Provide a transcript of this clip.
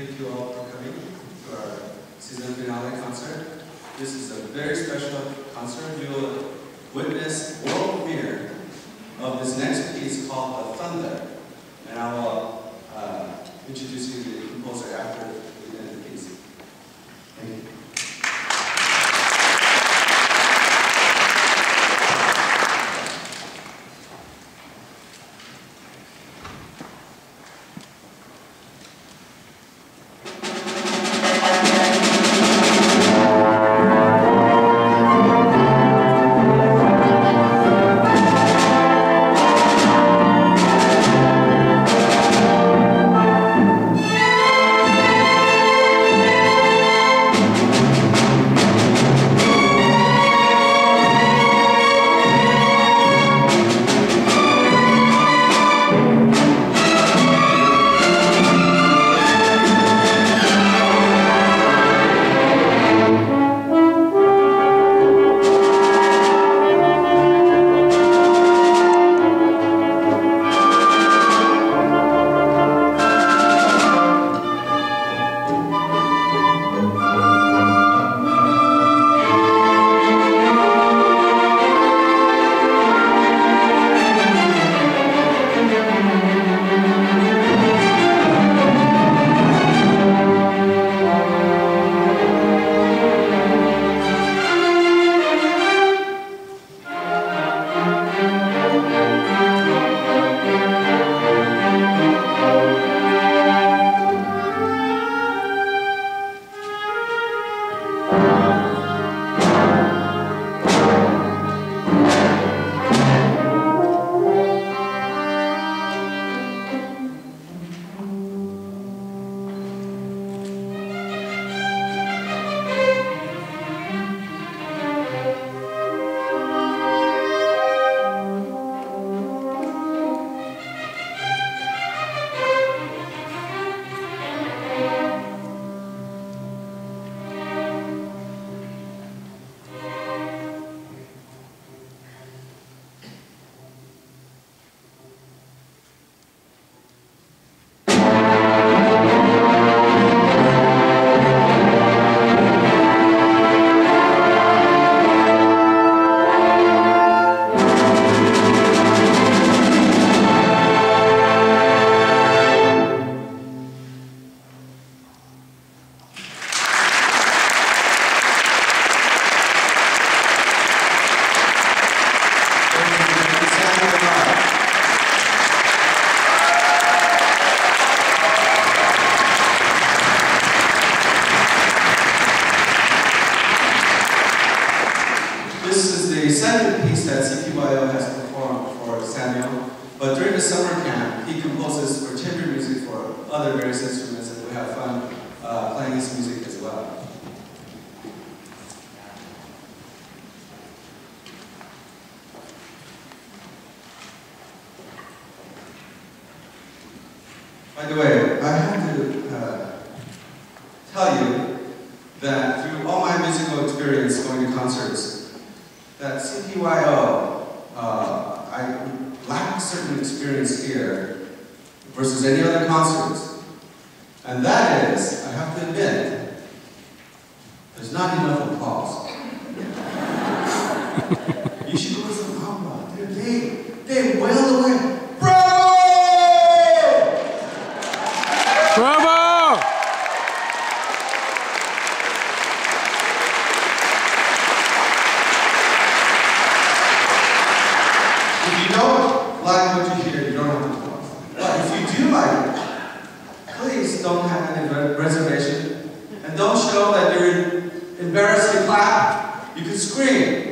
Thank you all for coming to our season finale concert. This is a very special concert. You will witness world premiere of this next piece called The Thunder. And I will uh, introduce you to the composer after but during the summer camp, he composes for chamber music for other various instruments, and we have fun uh, playing his music as well. By the way, I have to uh, tell you that through all my musical experience going to concerts, that CPYO, certain experience here versus any other concerts. And that is, I have to admit, there's not enough applause. you should go to some opera. They're, they, they wail away. Bravo! Bravo! If you don't like what you hear, you don't have to talk. But if you do like it, please don't have any reservation. And don't show that you're embarrassed to clap. You can scream.